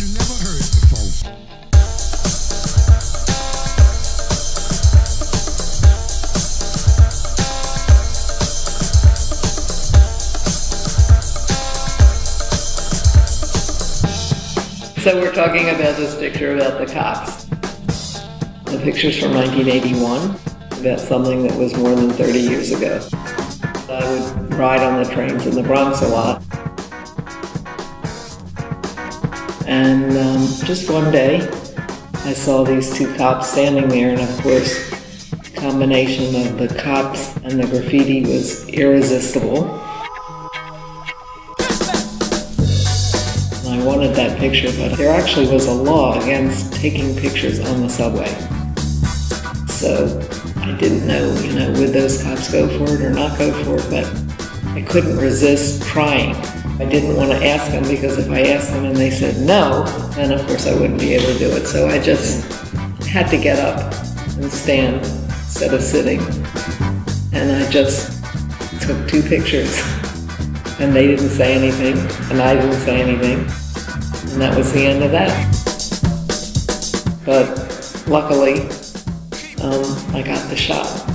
you never heard before. So we're talking about this picture about the Cox. The picture's from 1981, about something that was more than 30 years ago. I would ride on the trains in the Bronx a lot. And um, just one day, I saw these two cops standing there, and of course, the combination of the cops and the graffiti was irresistible. And I wanted that picture, but there actually was a law against taking pictures on the subway. So I didn't know, you know, would those cops go for it or not go for it, but I couldn't resist trying. I didn't want to ask them because if I asked them and they said no, then of course I wouldn't be able to do it. So I just had to get up and stand instead of sitting. And I just took two pictures. And they didn't say anything, and I didn't say anything. And that was the end of that. But luckily, um, I got the shot.